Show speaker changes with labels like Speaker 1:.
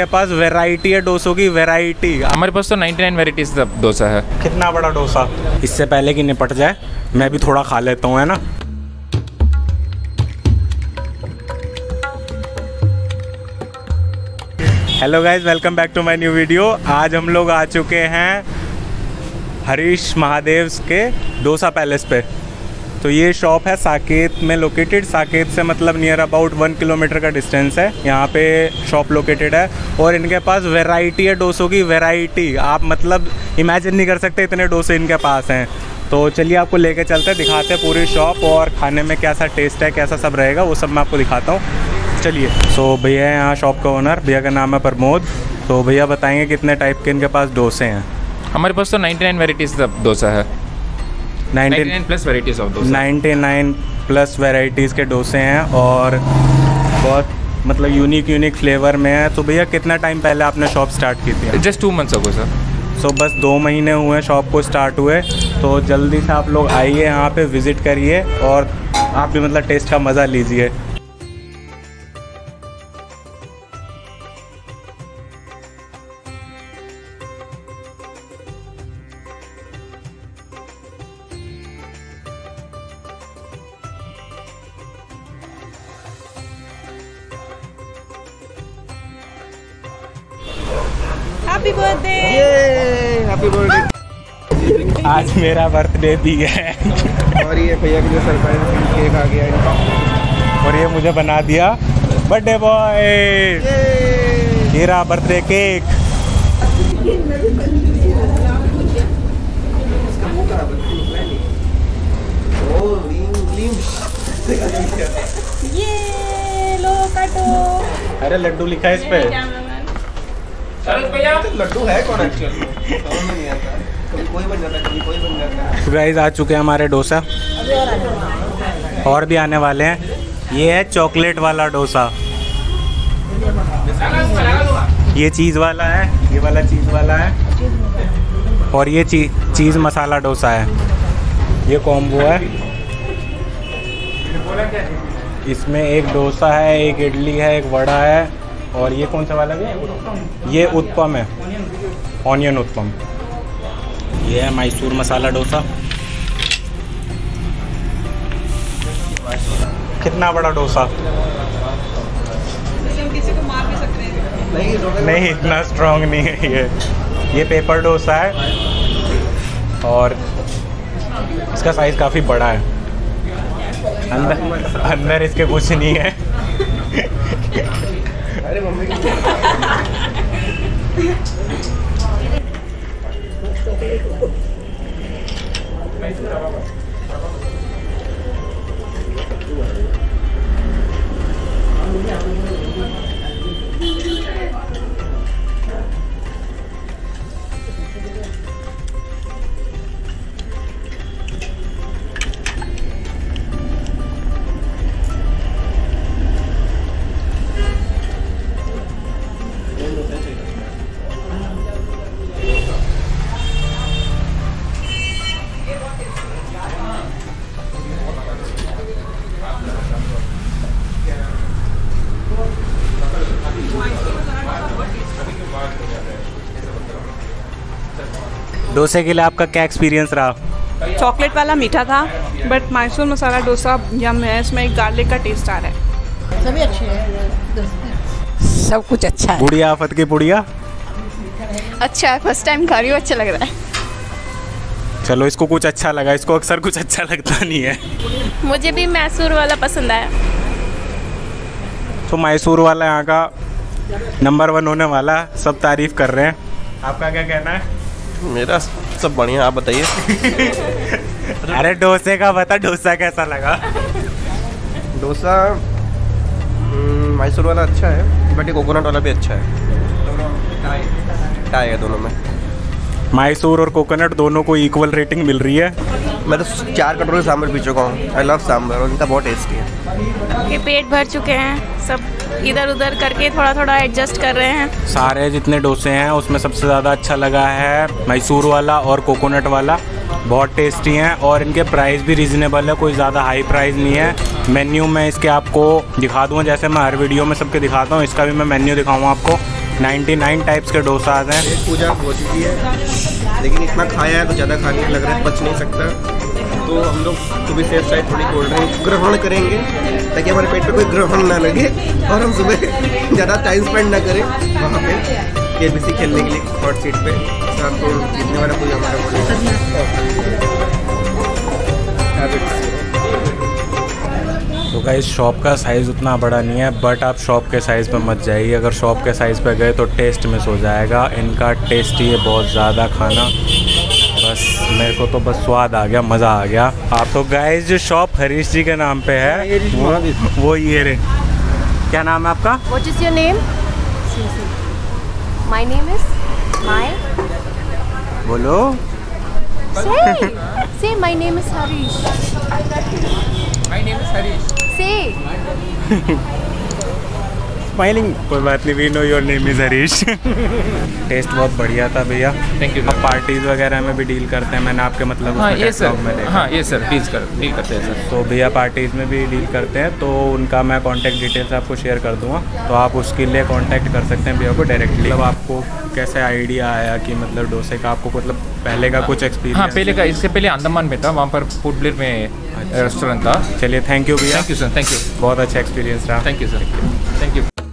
Speaker 1: के पास वैरायटी है डोसों की वैरायटी
Speaker 2: हमारे पास तो 99 वेराइटीज़ का डोसा है।
Speaker 1: कितना बड़ा डोसा? इससे पहले कि निपट जाए मैं भी थोड़ा खा लेता हूँ है ना? Hello guys welcome back to my new video आज हम लोग आ चुके हैं हरीश महादेव के डोसा पैलेस पे। तो ये शॉप है साकेत में लोकेटेड साकेत से मतलब नियर अबाउट वन किलोमीटर का डिस्टेंस है। यहाँ पे शॉप लोकेटेड है और इनके पास वैरायटी है डोसों की वैरायटी आप मतलब इमेजिन नहीं कर सकते इतने डोसे इनके पास हैं। तो चलिए आपको लेके चलते हैं दिखाते हैं पूरी शॉप और खाने में कैसा टेस्ट है कैसा सब रहेगा वो सब मैं आपको दिखाता हूँ। चलिए। सो so, भैया है यहाँ शॉप का ओनर भैया का नाम है प्रमोद। तो भैया बताएँगे कितने टाइप के इनके पास डोसे हैं।
Speaker 2: हमारे पास तो 99 नाइन वेराइटीज़ का डोसा है।
Speaker 1: 99
Speaker 2: 99 plus varieties of dosa
Speaker 1: 99 plus varieties के डोसे हैं और बहुत मतलब यूनिक यूनिक फ्लेवर में है। तो भैया कितना टाइम पहले आपने शॉप स्टार्ट की थी?
Speaker 2: Just two months ago sir
Speaker 1: so बस दो महीने हुए हैं शॉप को स्टार्ट हुए। तो जल्दी से आप लोग आइए यहाँ पे विज़िट करिए और आप भी मतलब टेस्ट का मज़ा लीजिए।
Speaker 3: हैप्पी बर्थडे
Speaker 4: हैप्पी बर्थडे
Speaker 1: आज मेरा बर्थडे भी है।
Speaker 4: और ये भैया के लिए सरप्राइज़ केक आ गया है
Speaker 1: और ये मुझे बना दिया बर्थडे बॉय ये रहा बर्थडे केक
Speaker 3: ये लो काटो
Speaker 1: अरे लड्डू लिखा है इस पे।
Speaker 4: लड्डू है
Speaker 1: गाइस आ चुके हैं हमारे डोसा। और भी आने वाले हैं। ये है चॉकलेट वाला डोसा। ये चीज़ वाला है ये वाला चीज़ वाला है। और ये ची, चीज़ मसाला डोसा है। ये कॉम्बो है। इसमें एक डोसा है एक इडली है एक वड़ा है। और ये कौन सा वाला है? ये उत्पम है। ऑनियन उत्पम। ये है मैसूर मसाला डोसा। कितना बड़ा डोसा?
Speaker 3: किसी को मार भी सकते हैं।
Speaker 4: नहीं
Speaker 1: नहीं इतना स्ट्रांग नहीं है ये। ये पेपर डोसा है। और इसका साइज़ काफ़ी बड़ा है। अंदर अंदर इसके कुछ नहीं है।
Speaker 4: अरे मम्मी की
Speaker 1: डोसे के लिए आपका क्या एक्सपीरियंस रहा?
Speaker 3: चॉकलेट वाला मीठा था बट मैसूर मसाला डोसा यम है इसमें एक गार्लिक का टेस्ट आ रहा है।
Speaker 5: सभी अच्छे हैं। सब कुछ अच्छा है।
Speaker 1: बुढ़िया आफत की पुड़िया
Speaker 6: अच्छा है फ़र्स्ट टाइम खा रही हूँ अच्छा लग रहा है।
Speaker 1: चलो इसको कुछ अच्छा लगा इसको अक्सर कुछ अच्छा लगता नहीं है।
Speaker 6: मुझे भी मैसूर वाला पसंद आया।
Speaker 1: तो मैसूर वाला यहाँ का नंबर वन होने वाला सब तारीफ़ कर रहे हैं। आपका क्या कहना है?
Speaker 4: मेरा सब बढ़िया आप बताइए।
Speaker 1: अरे डोसे का बता डोसा कैसा लगा?
Speaker 4: डोसा हम्म, मैसूर वाला अच्छा है बट ये कोकोनट वाला भी अच्छा है। टाई है दोनों में।
Speaker 1: मैसूर और कोकोनट दोनों को इक्वल रेटिंग मिल रही है।
Speaker 4: मैं तो चार कटोरे सांभर पी चुका हूँ। आई लव सांभर और इनका बहुत टेस्टी है।
Speaker 6: कि पेट भर चुके हैं सब इधर उधर करके थोड़ा थोड़ा एडजस्ट कर रहे हैं।
Speaker 1: सारे जितने डोसे हैं उसमें सबसे ज़्यादा अच्छा लगा है मैसूर वाला और कोकोनट वाला। बहुत टेस्टी हैं और इनके प्राइस भी रीज़नेबल है कोई ज़्यादा हाई प्राइस नहीं है। मेन्यू में इसके आपको दिखा दूँ जैसे मैं हर वीडियो में सबके दिखाता हूँ इसका भी मैं मेन्यू दिखाऊँ आपको। 99 टाइप्स के डोसाज हैं।
Speaker 4: पूजा हो चुकी है लेकिन इतना खाया है तो ज़्यादा खाने लग रहा है पच नहीं सकता। तो हम लोग सुबह सेफ़ साइड थोड़ी कोल्ड ड्रिंक ग्रहण करेंगे ताकि हमारे पेट पे कोई ग्रहण ना लगे और हम सुबह ज़्यादा टाइम स्पेंड ना करें। वहाँ पे के बी खेलने के लिए हॉट सीट पे शाम को जीतने वाला कोई हमारा बोलेगा
Speaker 1: तो गाइस शॉप का साइज़ उतना बड़ा नहीं है बट आप शॉप के साइज़ पे मत जाइए। अगर शॉप के साइज़ पे गए तो टेस्ट मिस हो जाएगा। इनका टेस्ट ही है बहुत ज़्यादा खाना। बस मेरे को तो बस स्वाद आ गया मज़ा आ गया। आप तो गाइस जो शॉप हरीश जी के नाम पे है वो, वो ये रे क्या नाम है आपका?
Speaker 7: What is your name? My name is my.
Speaker 1: बोलो।
Speaker 7: Say, say my name is Harish.
Speaker 2: My name is Harish.
Speaker 7: Say.
Speaker 1: Smiling कोई बात नहीं we know your name is Harish taste बहुत बढ़िया था भैया।
Speaker 2: Thank you, sir.
Speaker 1: आप पार्टीज़ वगैरह में भी डील करते हैं मैंने आपके मतलब
Speaker 2: हाँ ये
Speaker 1: में
Speaker 2: सर हाँ ये सर डील कर डील करते हैं सर
Speaker 1: तो भैया पार्टीज़ में भी डील करते हैं तो उनका मैं कांटेक्ट डिटेल्स आपको शेयर कर दूँगा। तो आप उसके लिए कांटेक्ट कर सकते हैं भैया को डायरेक्टली मतलब आपको कैसे आइडिया आया कि मतलब डोसे का आपको मतलब पहले का कुछ एक्सपीरियंस
Speaker 2: हाँ पहले का इससे पहले अंडमान में था वहाँ पर फ़ूड में रेस्टोरेंट था
Speaker 1: चलिए थैंक यू भैया
Speaker 2: thank you sir thank you
Speaker 1: बहुत अच्छा एक्सपीरियंस रहा
Speaker 2: thank you sir thank you